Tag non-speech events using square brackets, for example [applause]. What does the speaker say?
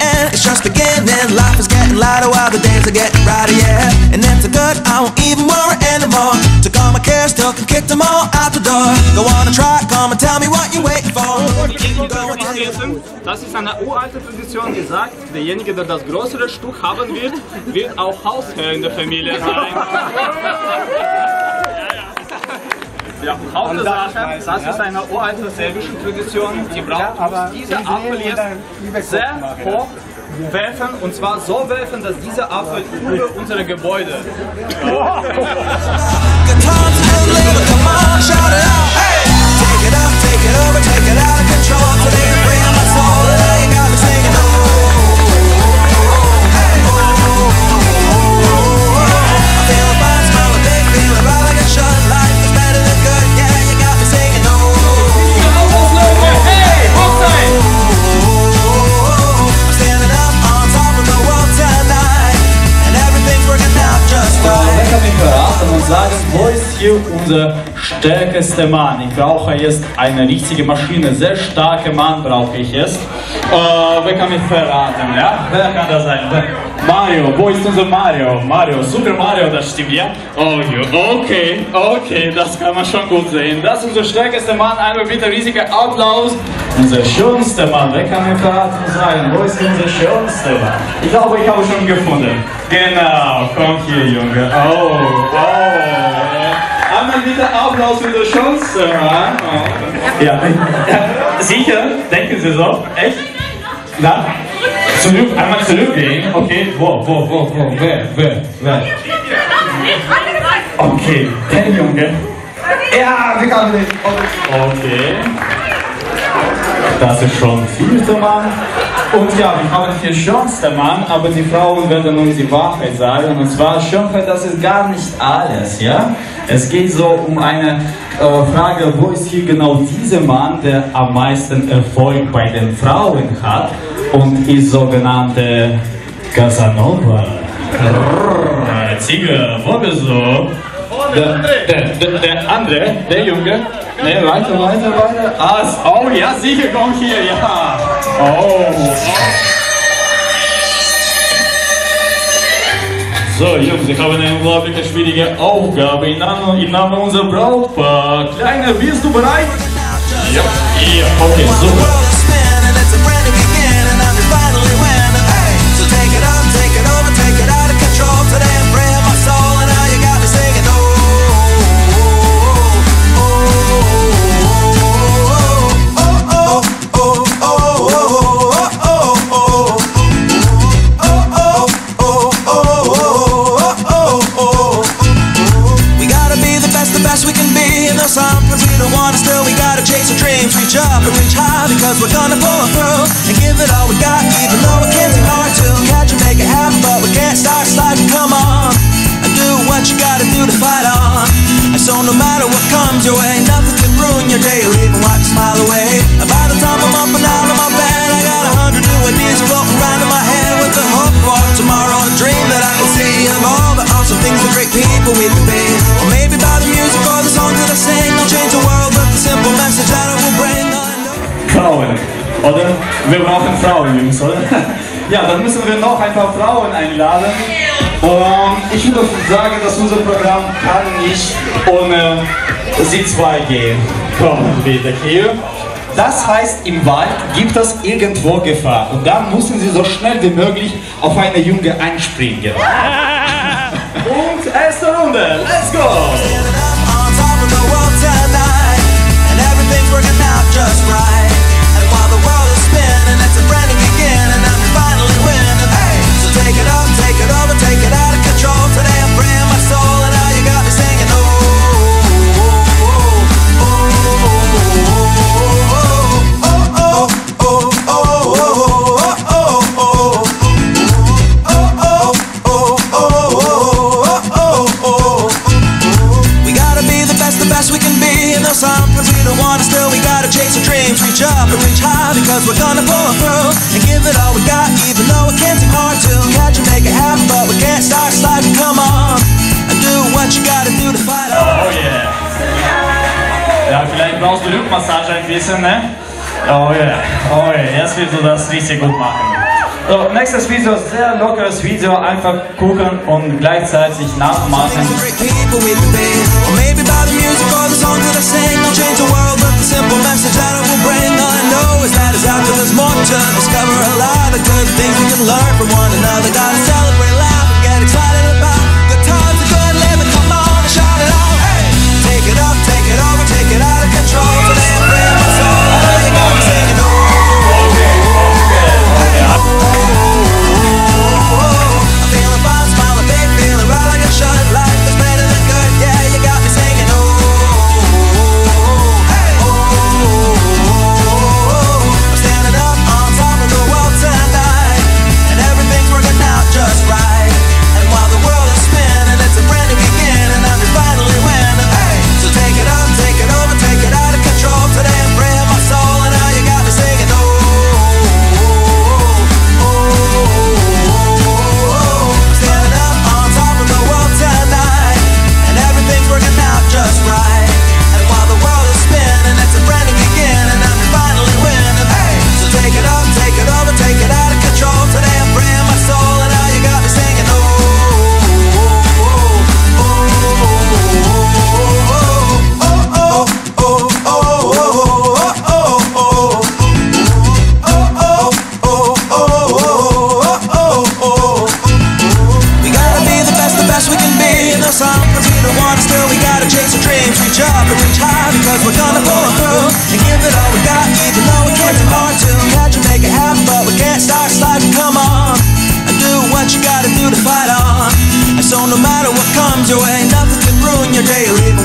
end It's just beginning. Life is getting lighter while the days are getting brighter, yeah. And it's good, I won't even worry anymore. Took all my cares, still can kicked them all out the door. Go on and try, come and tell me what you're waiting for. Das ist eine uralte Tradition, die sagt, derjenige, der das größere Stück haben wird, wird auch Hausherr in der Familie sein. [laughs] Ja, Hauptsache, das ist eine uralte serbische Tradition. Die Braut muss diese Apfel jetzt sehr hoch werfen und zwar so werfen, dass dieser Apfel über unsere Gebäude it out. Hey! Take it up, take it over, take it out hier unser stärkster Mann? Ich brauche jetzt eine richtige Maschine, sehr starker Mann brauche ich jetzt. Äh, wer kann mich verraten? Ja? [laughs] Wer kann das sein? Mario, wo ist unser Mario? Mario, Super Mario, das stimmt, ja? Oh, okay, okay, das kann man schon gut sehen. Das ist unser stärkster Mann, einmal bitte riesiger Applaus. Unser schönster Mann, wer kann mir verraten sagen, wo ist unser schönster Mann? Ich glaube, ich habe schon gefunden. Genau, komm hier, Junge. Oh, oh. Einmal bitte Applaus für das Mann. Oh. Ja, sicher? Denken Sie so? Echt? Na? Zurück, einmal zurückgehen. Okay, wo, wo, wo, wo, wer, wer, wer? Okay, der Junge. Ja, wir kann nicht. Okay. Das ist schon vierte Mann. Und ja, wir haben hier schönste Mann, aber die Frauen werden uns die Wahrheit sagen. Und zwar Schönheit, das ist gar nicht alles, ja? Es geht so um eine äh, Frage, wo ist hier genau dieser Mann, der am meisten Erfolg bei den Frauen hat und ist sogenannte Casanova. Bist du? Der, der, der, der andere, der Junge. Ne, weiter, weiter, weiter. Ah, oh ja, sicher, komm hier, ja. Oh. So, Jungs, ich habe eine unglaublich schwierige Aufgabe im Namen, im Namen unserer Brautpaar. Kleiner, bist du bereit? Ja, ja, okay, super. Reach up and reach high because we're gonna pull through. And give it all we got, even though it can seem hard to. Catch and make it happen, but we can't start sliding. Come on. And do what you gotta do to fight on. And so no matter what comes your way, nothing can ruin your day or even wipe a smile away. And by the time I'm up and out of my bed, I got a hundred new ideas floating around in my head with the hope for tomorrow. A dream that I can see of all the awesome things and great people we could be. Oder? Wir brauchen Frauen, Jungs, oder? [laughs] Ja, dann müssen wir noch ein paar Frauen einladen. Und ich würde sagen, dass unser Programm kann nicht ohne sie zwei gehen. Kommen bitte hier. Das heißt, im Wald gibt es irgendwo Gefahr und dann müssen sie so schnell wie möglich auf eine Junge einspringen. [laughs] Und erste Runde, let's go! reach up and reach high because we're gonna pull through and give it all we got, even though it can seem hard to catch and make it happen, but we can't start sliding. Come on and do what you gotta do to fight. Oh yeah. Ja, vielleicht brauchst du Rückmassage ein bisschen, ne? Oh yeah, oh yeah, jetzt willst du das richtig gut machen. So, nächstes Video, sehr lockeres Video, einfach gucken und gleichzeitig nachmachen. job and retire because we're gonna pull through and give it all we got, even though it can be hard to imagine make it happen, but we can't start sliding. Come on, and do what you gotta do to fight on. And so no matter what comes your way, nothing can ruin your day.